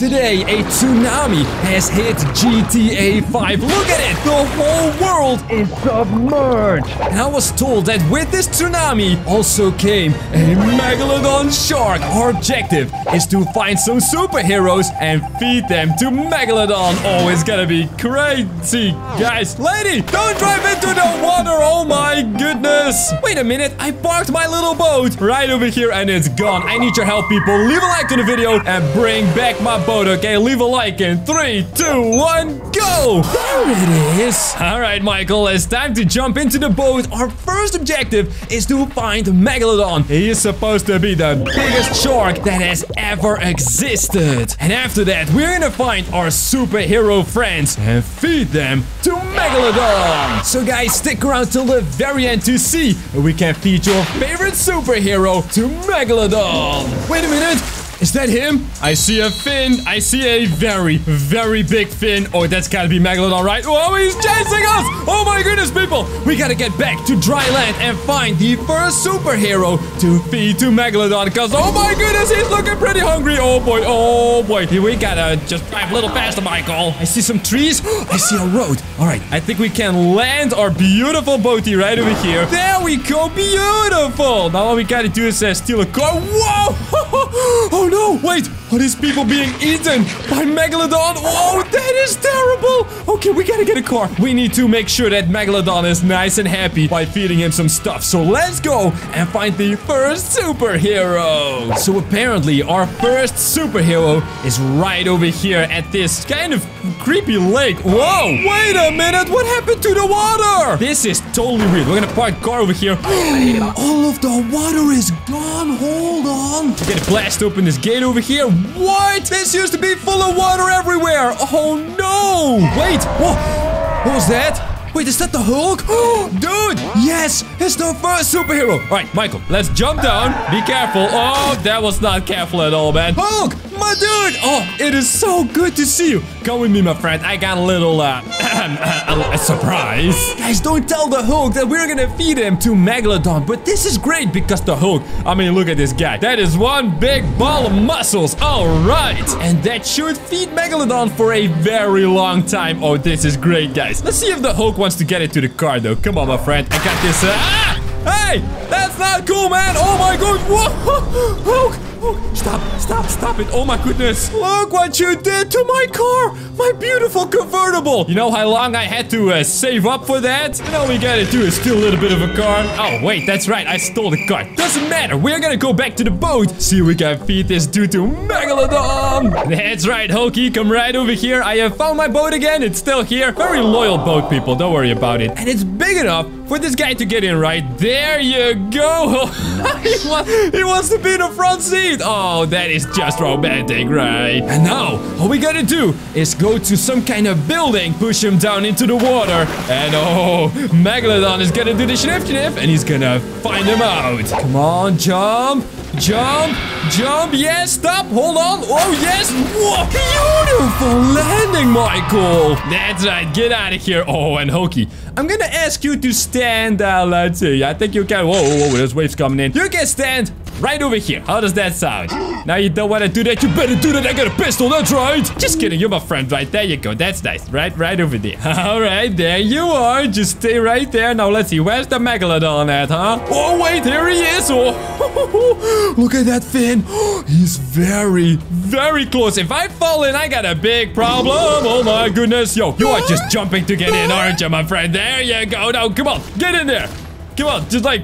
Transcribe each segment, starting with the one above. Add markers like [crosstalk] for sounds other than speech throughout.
Today, a tsunami has hit GTA 5. Look at it! The whole world is submerged! And I was told that with this tsunami also came a Megalodon shark. Our objective is to find some superheroes and feed them to Megalodon. Oh, it's gonna be crazy. Guys, lady, don't drive into the water. Oh my goodness. Wait a minute. I parked my little boat right over here and it's gone. I need your help, people. Leave a like to the video and bring back my boat, okay? Leave a like in three, two, one, go! There it is. All right, Michael, it's time to jump into the boat. Our first objective is to find Megalodon. He is supposed to be the biggest shark that has ever existed. And after that, we're gonna find our superhero friends and feed them to Megalodon. So guys, stick around till the very end to see if we can feed your favorite superhero to Megalodon. Wait a minute. Is that him? I see a fin. I see a very, very big fin. Oh, that's gotta be Megalodon, right? Oh, he's chasing us! Oh my goodness, people! We gotta get back to dry land and find the first superhero to feed to Megalodon. Because, oh my goodness, he's looking pretty hungry. Oh boy, oh boy. We gotta just drive a little faster, Michael. I see some trees. [gasps] I see a road. All right, I think we can land our beautiful boaty right over here. There we go, beautiful. Now all we gotta do is uh, steal a car. Whoa! [laughs] oh no, wait. Are these people being eaten by Megalodon? Oh, that is terrible. Okay, we gotta get a car. We need to make sure that Megalodon is nice and happy by feeding him some stuff. So let's go and find the first superhero. So apparently our first superhero is right over here at this kind of creepy lake. Whoa, wait a minute. What happened to the water? This is totally weird. We're gonna park car over here. [gasps] All of the water is gone. Hold on. We're gonna blast open this gate over here. What? This used to be full of water everywhere. Oh no. Oh, wait. Whoa. What was that? Wait, is that the Hulk? [gasps] Dude, yes, it's the first superhero. All right, Michael, let's jump down. Be careful. Oh, that was not careful at all, man. Hulk, my dude. Oh, it is so good to see you. Come with me, my friend. I got a little, uh, [clears throat] a, a surprise. Guys, don't tell the Hulk that we're gonna feed him to Megalodon. But this is great because the Hulk, I mean, look at this guy. That is one big ball of muscles. All right. And that should feed Megalodon for a very long time. Oh, this is great, guys. Let's see if the Hulk wants to get into the car, though. Come on, my friend. I got this. Uh, ah! Hey, that's not cool, man. Oh my god. Whoa. [laughs] Hulk. Oh, stop, stop, stop it. Oh my goodness. Look what you did to my car. My beautiful convertible. You know how long I had to uh, save up for that? And all we gotta do is steal a little bit of a car. Oh, wait, that's right. I stole the car. Doesn't matter. We're gonna go back to the boat. See if we can feed this dude to Megalodon. That's right, Hulky. Come right over here. I have found my boat again. It's still here. Very loyal boat, people. Don't worry about it. And it's big enough for this guy to get in right. There you go. [laughs] he, wants, he wants to be in the front seat. Oh, that is just romantic, right? And now, all we gotta do is go to some kind of building, push him down into the water, and oh, Megalodon is gonna do the sniff and he's gonna find him out. Come on, jump, jump, jump. Yes, stop, hold on. Oh, yes. Whoa, beautiful landing, Michael. That's right, get out of here. Oh, and Hokey, I'm gonna ask you to stand, uh, let's see. I think you can. Whoa, whoa, whoa, there's waves coming in. You can stand right over here. How does that sound? Now you don't want to do that. You better do that. I got a pistol. That's right. Just kidding. You're my friend, right? There you go. That's nice. Right, right over there. [laughs] All right, there you are. Just stay right there. Now let's see. Where's the megalodon at, huh? Oh wait, here he is. Oh, [laughs] look at that fin. [gasps] He's very, very close. If I fall in, I got a big problem. Oh my goodness, yo, you are just jumping to get in, aren't you, my friend? There you go. Now come on, get in there. Come on, just like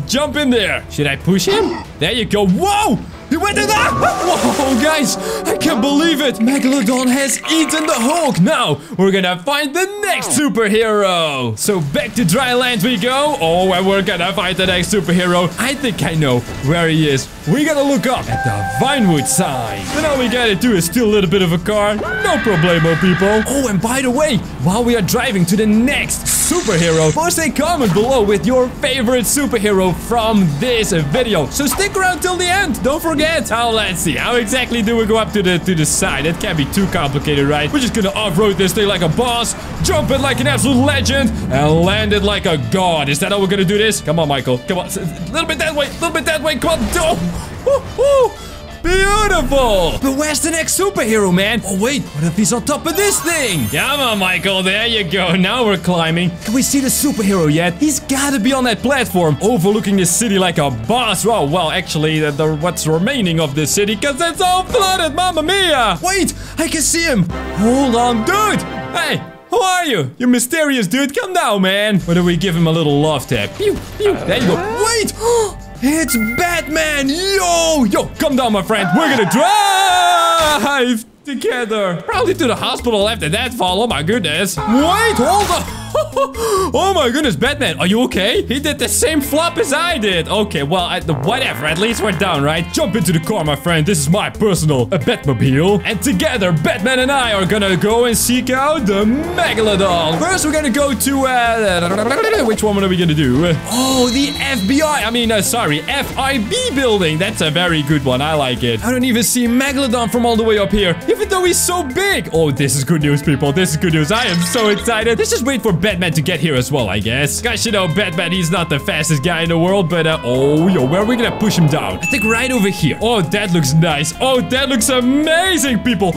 jump in there. Should I push him? There you go. Whoa! He went in there! [laughs] Whoa, guys! I can't believe it! Megalodon has eaten the Hulk! Now, we're gonna find the next superhero! So back to dry land we go! Oh, and we're gonna find the next superhero! I think I know where he is. We gotta look up at the Vinewood sign. And all we gotta do is steal a little bit of a car. No problemo, people. Oh, and by the way, while we are driving to the next superhero, post a comment below with your favorite superhero from this video. So stick around till the end. Don't forget. Oh, let's see. How exactly do we go up to the to the side? It can't be too complicated, right? We're just gonna off-road this thing like a boss, jump it like an absolute legend, and land it like a god. Is that how we're gonna do this? Come on, Michael. Come on. A little bit that way. A little bit that way. Come on. Oh. Woo. Beautiful! But where's the next superhero, man? Oh, wait, what if he's on top of this thing? Come on, Michael, there you go. Now we're climbing. Can we see the superhero yet? He's gotta be on that platform, overlooking the city like a boss. Oh, well, actually, the, the what's remaining of the city, because it's all flooded, mamma mia! Wait, I can see him. Hold on, dude! Hey, who are you? You mysterious dude. Come down, man. Why don't we give him a little love tap? Pew, pew. There you go. Wait! [gasps] [gasps] [gasps] It's Batman! Yo! Yo, come down, my friend. We're gonna drive together. Probably to the hospital after that fall. Oh my goodness. Wait, hold on. [laughs] oh my goodness, Batman, are you okay? He did the same flop as I did. Okay, well, I, whatever. At least we're down, right? Jump into the car, my friend. This is my personal Batmobile. And together, Batman and I are gonna go and seek out the Megalodon. First, we're gonna go to, uh, which one are we gonna do? Oh, the FBI. I mean, uh, sorry, FIB building. That's a very good one. I like it. I don't even see Megalodon from all the way up here, even though he's so big. Oh, this is good news, people. This is good news. I am so excited. Let's just wait for Batman to get here as well, I guess. Guys, you know, Batman, he's not the fastest guy in the world, but, uh, oh, yo, where are we gonna push him down? I think right over here. Oh, that looks nice. Oh, that looks amazing, people. [gasps]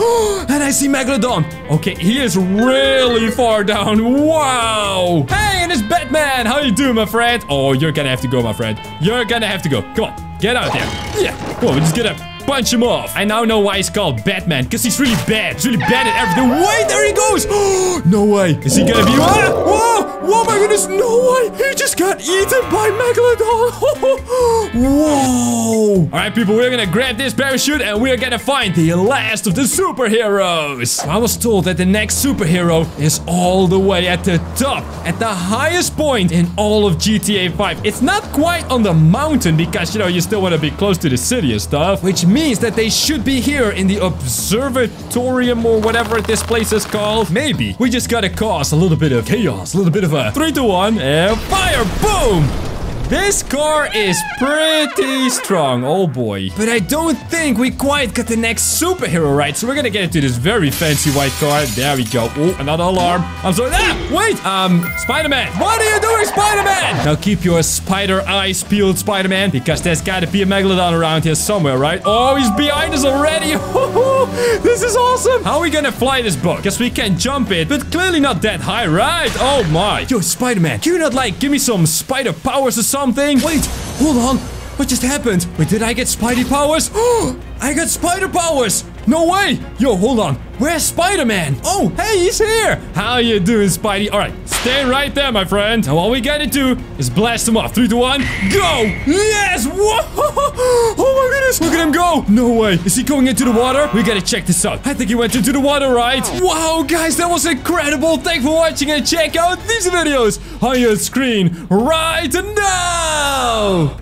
and I see Megalodon. Okay, he is really far down. Wow. Hey, and it's Batman. How you doing, my friend? Oh, you're gonna have to go, my friend. You're gonna have to go. Come on, get out of there. Yeah, we're just gonna punch him off. I now know why he's called Batman, because he's really bad. He's really bad at everything. Wait, there he goes. [gasps] no way. Is he gonna be... [gasps] Whoa! Whoa, my goodness, no way. He just got eaten by Megalodon. [laughs] Whoa. All right, people, we're gonna grab this parachute and we're gonna find the last of the superheroes. I was told that the next superhero is all the way at the top, at the highest point in all of GTA 5. It's not quite on the mountain because, you know, you still want to be close to the city and stuff, which means that they should be here in the observatorium or whatever this place is called. Maybe. We just gotta cause a little bit of chaos, a little bit of a three to one and fire. Boom. This car is pretty strong, oh boy. But I don't think we quite got the next superhero right, so we're gonna get into this very fancy white car. There we go. Oh, another alarm. I'm sorry. Ah, wait! Um, Spider-Man. What are you doing, Spider-Man? Now keep your spider eyes peeled, Spider-Man, because there's gotta be a Megalodon around here somewhere, right? Oh, he's behind us already. [laughs] this is awesome. How are we gonna fly this boat? Guess we can jump it, but clearly not that high, right? Oh my. Yo, Spider-Man, can you not like give me some spider powers or something? Something? Wait, hold on. What just happened? Wait, did I get Spidey powers? [gasps] I got spider powers. No way. Yo, hold on. Where's Spider-Man? Oh, hey, he's here. How you doing, Spidey? All right, stay right there, my friend. Now, all we gotta do is blast him off. Three, two, one, go. Yes. Whoa. [laughs] Oh, my goodness. Look at him go. No way. Is he going into the water? We gotta check this out. I think he went into the water, right? Wow, guys, that was incredible. Thanks for watching and check out these videos on your screen right now.